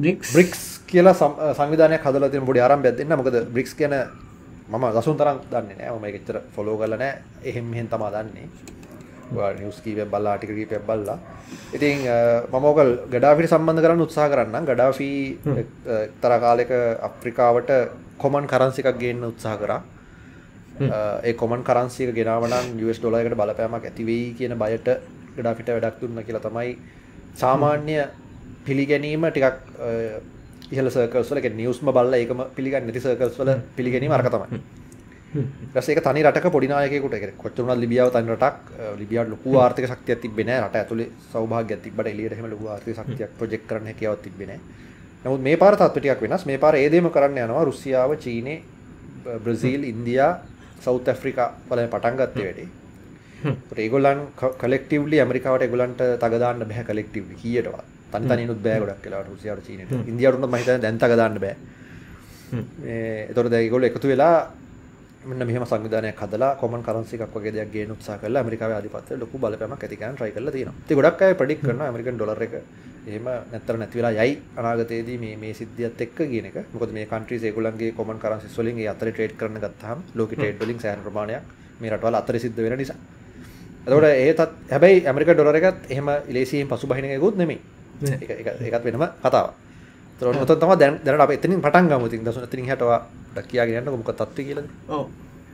BRICS කියලා සංවිධානය හදල තින බොඩි ආරම් ඇදන්න මොකද බ්‍රික්ස් කියන මම ගසුන් තරම් දන්න නෑ. ම එච්චර ෆොලෝ කරලනෑ එහෙම හෙන් තමා දන්නේ. නිියස්කීව බල්ලා ආටිකකීප බල්ලා. ඉතින් මමෝකල් ගඩාෆිට සම්බන්ධ කරන්න උත්සා කරන්න ගඩාෆී තර කාලෙක අප්‍රිකාවට කොමන් කරන්සිකක් ගන්න උත්සාහ කරා. ඒ කොමන් කරන්සික ගෙනාවනන් US ඩොලයකට බලපෑමක් ඇතිවෙයි කියන බයට ගඩාෆිට වැඩක් දුන්න කියලා තමයි සාමාන්‍ය පිළිගැනීම ටිකක් ඉහල සර්කස්වල නිියස්ම බල්ල ඒකම පිළිගන්න නැති සර්කස්වල පිළිගැනීම අරක තමයි. රසේක තනි රටක පොඩිනායකෙකුට කොච්චරුණ ලිබියාව තනි රටක් ලිබියාවට ලොකු ආර්ථික ශක්තියක් තිබෙන්නේ නැහැ රට ඇතුලේ සෞභාග්‍යයක් තිබ්බට එළියට එහෙම ලොකු ආර්ථික ශක්තියක් ප්‍රොජෙක්ට් කරන්න හැකියාවක් තිබෙන්නේ නැහැ නමුත් මේ පාර තත්ත්ව ටිකක් වෙනස්. මේ පාර ඒ දෙම කරන්න යනවා. රුසියාව චීනේ බ්‍රසීල් ඉන්දියා සෞත් ඇෆ්‍රිකා වල පටන් ගත්තේ වැඩි. ඒගොල්ලන් කලෙක්ටිව්ලි ඇමරිකාවට ඒගොල්ලන්ට තග දාන්න බෑ කලෙක්ටිව්ලි කීයටවත් තනි තනිනුත් බෑ ගොඩක් වෙලාවට රුසියාවට චීනට ඉන්දියාවට උනත් මම හිතන්නේ දැන් තග දාන්න බෑ දැන් ඒගොල්ලෝ එකතු වෙලා මෙන්න මෙහෙම සංවිධානයක් හදලා කොමන් කරන්සි එකක් වගේ දෙයක් ගේන්න උත්සාහ කරලා ඇමරිකාවේ ආධිපත්‍යයට ලොකු බලපෑමක් ඇති කරන්න try කරලා තියෙනවා. ඉතින් ගොඩක් අය ප්‍රෙඩික්ට් කරනවා ඇමරිකන් ඩොලර් එක එහෙම නැත්තර නැති වෙලා යයි අනාගතයේදී මේ මේ සිද්ධියත් එක්ක කියන එක. මොකද මේ කන්ට්‍රීස් ඒගොල්ලන්ගේ කොමන් කරන්සිස් වලින් ඒ අතරේ ට්‍රේඩ් කරන්න ගත්තාම ලෝකෙ ට්‍රේඩ් වලින් සෑහෙන ප්‍රමාණයක් මේ රටවල් අතරේ සිද්ධ වෙන නිසා. එතකොට ඒතත් හැබැයි ඇමරිකන් ඩොලර් එකත් එහෙම ඉලේසියෙන් පසුබහින එකකුත් නෙමෙයි. ඒකත් වෙනම. ඒතකොට ඔතන තමයි දැන් දැනට අපි එතනින් පටන් ගමු. ඉතින් දසුන එතනින් හැටවා ඩක් කියාගෙන යන්නකො මොකක්ද තත්ත්වය කියලාද? ඔව්